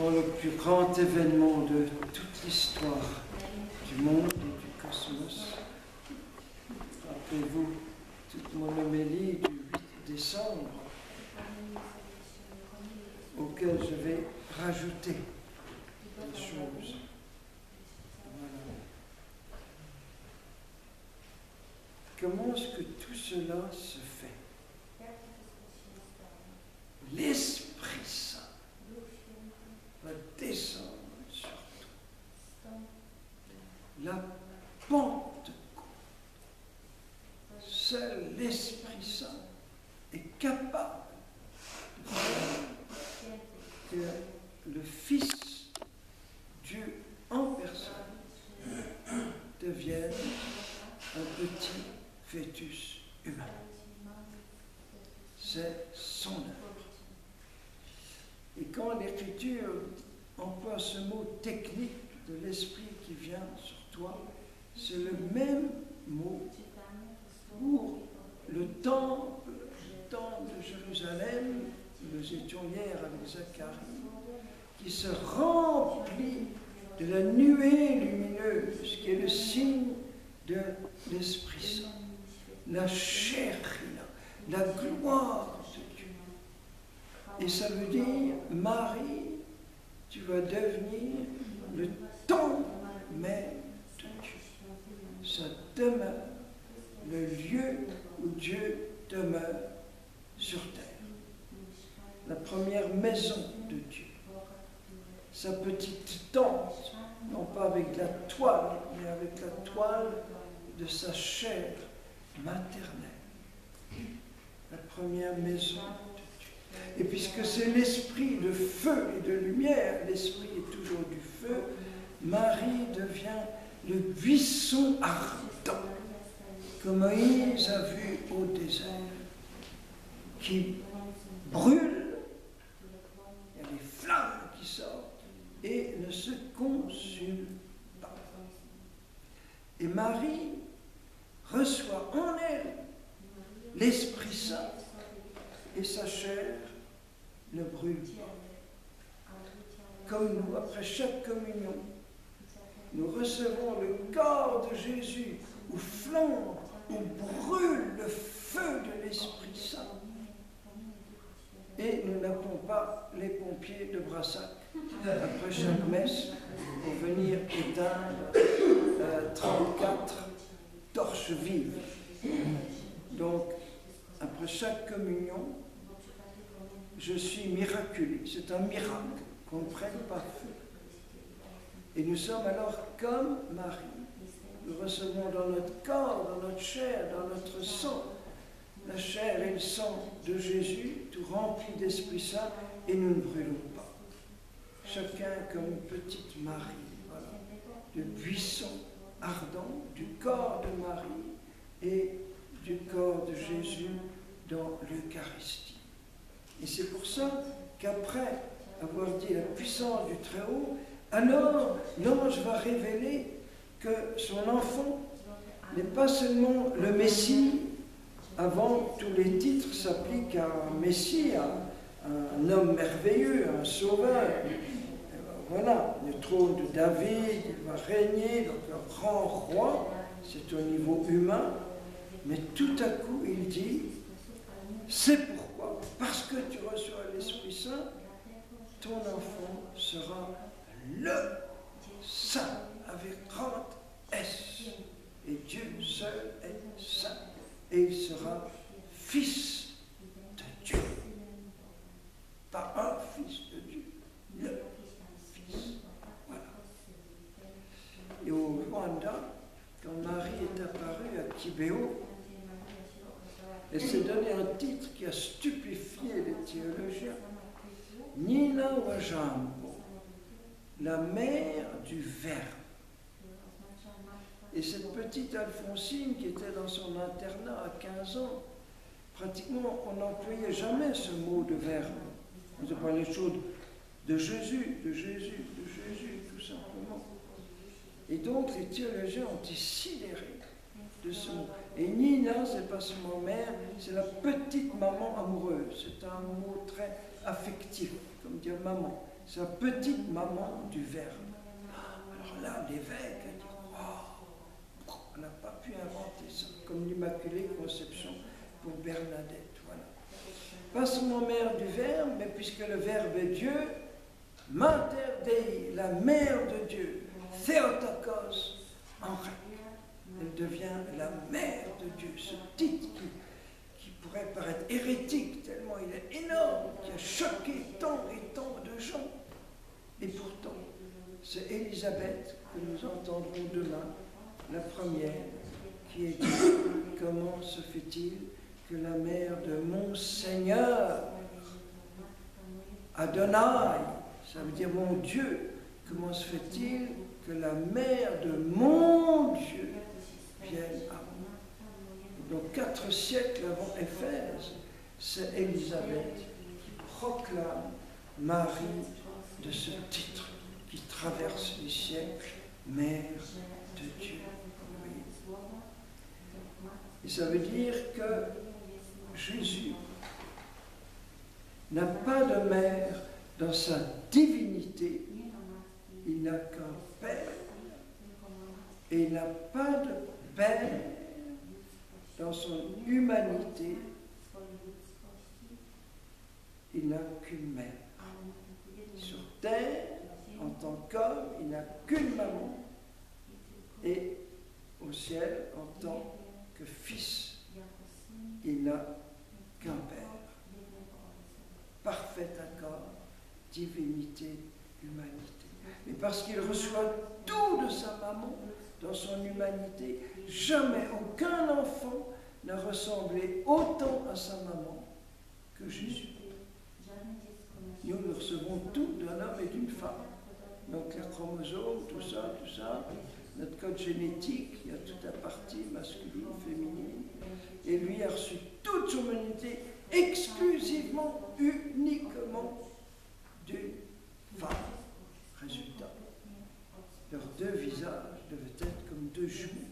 le plus grand événement de toute l'histoire du monde et du cosmos. Rappelez-vous toute mon homélie du 8 décembre, auquel je vais rajouter des choses. Comment est-ce que tout cela se fait? L'Esprit Saint va descendre sur toi. La Pentecôte. Seul l'Esprit Saint est capable de faire que le Fils, Dieu en personne, devienne un petit fœtus humain. C'est son œuvre. Et quand l'Écriture emploie ce mot technique de l'Esprit qui vient sur toi, c'est le même mot pour le temple, le temple de Jérusalem, nous étions hier avec Zacharie, qui se remplit de la nuée lumineuse, qui est le signe de l'Esprit Saint, la chair, la gloire de Dieu. Et ça veut dire, Marie, tu vas devenir le temple même de Dieu. Ça demeure le lieu où Dieu demeure sur terre. La première maison de Dieu. Sa petite tente, non pas avec la toile, mais avec la toile de sa chair maternelle. La première maison de Dieu. Et puisque c'est l'esprit de feu et de lumière, l'esprit est toujours du feu, Marie devient le buisson ardent que Moïse a vu au désert, qui brûle, il y a des flammes qui sortent et ne se consument pas. Et Marie reçoit en elle l'Esprit Saint et sa chair ne brûle pas. Comme nous, après chaque communion, nous recevons le corps de Jésus où flambe, où brûle le feu de l'Esprit Saint. Et nous n'appelons pas les pompiers de Brassac après chaque messe pour venir éteindre euh, 34 torches vives. Donc, après chaque communion, je suis miraculé. C'est un miracle qu'on ne prenne pas feu. Et nous sommes alors comme Marie. Nous recevons dans notre corps, dans notre chair, dans notre sang, la chair et le sang de Jésus, tout rempli d'Esprit Saint, et nous ne brûlons pas. Chacun comme une petite Marie, voilà, de buisson ardent, du corps de Marie et du corps de Jésus dans l'Eucharistie. Et c'est pour ça qu'après avoir dit la puissance du Très-Haut, alors l'ange va révéler que son enfant n'est pas seulement le Messie, avant tous les titres s'appliquent à un Messie, un homme merveilleux, un sauveur. Voilà, le trône de David, il va régner, donc un grand roi, c'est au niveau humain, mais tout à coup il dit, c'est pourquoi, parce que tu reçois l'Esprit Saint, ton enfant sera le Saint, avec grand S. Et Dieu seul est Saint. Et il sera fils de Dieu. Pas un fils de Dieu, le fils. Voilà. Et au Rwanda, quand Marie est apparue à Tibéo, elle s'est donné un titre qui a stupéfié les théologiens. Nina Wajambo, la mère du Verbe. Et cette petite Alphonsine qui était dans son internat à 15 ans, pratiquement on n'employait jamais ce mot de verbe. On se parlait chaud de Jésus, de Jésus, de Jésus, tout simplement. Et donc les théologiens ont été sidérés de ce mot. Et Nina, c'est pas seulement mère, c'est la petite maman amoureuse. C'est un mot très affectif, comme dire maman. sa petite maman du Verbe. Alors là, l'évêque a dit Waouh, on n'a pas pu inventer ça, comme l'Immaculée Conception pour Bernadette. Voilà. Pas seulement mère du Verbe, mais puisque le Verbe est Dieu, Mater Dei, la mère de Dieu, Theotokos, en grec. Elle devient la mère de Dieu. Ce titre qui, qui pourrait paraître hérétique tellement il est énorme, qui a choqué tant et tant de gens. Et pourtant, c'est Élisabeth que nous entendrons demain, la première, qui est dit Comment se fait-il que la mère de mon Seigneur, Adonai, ça veut dire mon Dieu, comment se fait-il que la mère de mon Dieu vienne à moi? Donc quatre siècles avant Éphèse, c'est Élisabeth qui proclame Marie de ce titre qui traverse les siècles, Mère de Dieu. Ça veut dire que Jésus n'a pas de mère dans sa divinité, il n'a qu'un Père. Et il n'a pas de Père dans son humanité, il n'a qu'une mère. Sur terre, en tant qu'homme, il n'a qu'une maman. Et au ciel, en tant que fils, il n'a qu'un Père. Parfait accord, divinité, humanité. Et parce qu'il reçoit tout de sa maman dans son humanité, jamais aucun enfant n'a ressemblé autant à sa maman que Jésus. Nous, nous recevons tout d'un homme et d'une femme. Donc les chromosomes, tout ça, tout ça, notre code génétique, il y a toute la partie masculine, féminine. Et lui a reçu toute son humanité exclusivement, uniquement d'une femme. Résultat, leurs deux visages devaient être comme deux jumeaux.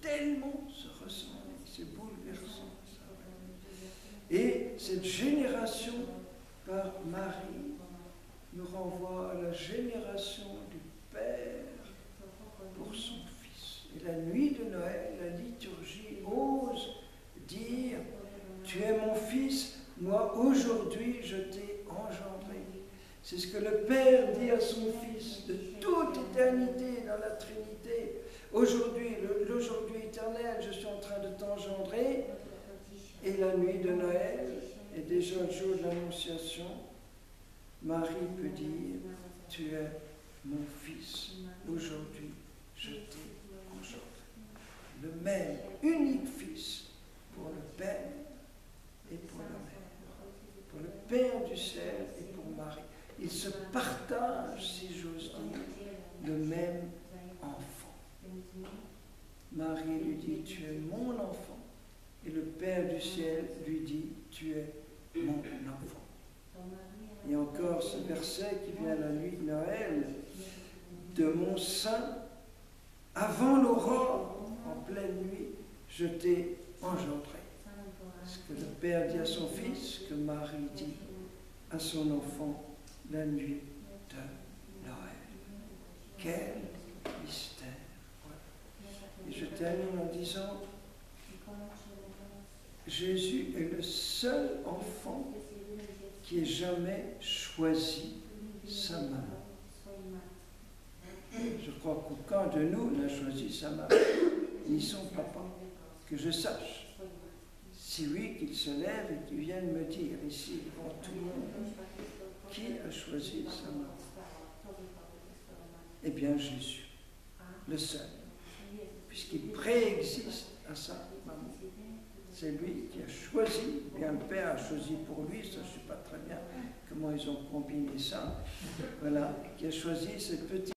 Tellement se ressembler, c'est bouleversant. Et cette génération par Marie nous renvoie à la génération du Père pour son Fils. Et la nuit de Noël, la liturgie ose dire, tu es mon Fils, moi aujourd'hui je t'ai engendré. C'est ce que le Père dit à son Fils de toute éternité dans la Trinité. Aujourd'hui, l'aujourd'hui éternel, je suis en train de t'engendrer. Et la nuit de Noël est déjà le jour de l'Annonciation. Marie peut dire, tu es mon Fils, aujourd'hui je t'ai engendré. Le même unique Fils pour le Père et pour la Mère. Pour le Père du ciel et pour Marie. Ils se partagent, si j'ose dire, le même enfant. Marie lui dit, tu es mon enfant. Et le Père du ciel lui dit, tu es mon enfant. Et encore ce verset qui vient la nuit de Noël, de mon sein, avant l'aurore, en pleine nuit, je t'ai engendré. Ce que le Père dit à son Fils, que Marie dit à son enfant la nuit de Noël. Quel mystère. Et je termine en disant, Jésus est le seul enfant qui ait jamais choisi sa maman. Je crois qu'aucun de nous n'a choisi sa maman, ni son papa, que je sache. Si oui, qu'il se lève et qu'il vienne me dire ici devant tout le monde qui a choisi sa maman. Eh bien Jésus, le seul, puisqu'il préexiste à sa maman. C'est lui qui a choisi, bien le Père a choisi pour lui, ça je ne sais pas très bien comment ils ont combiné ça, voilà, qui a choisi cette petite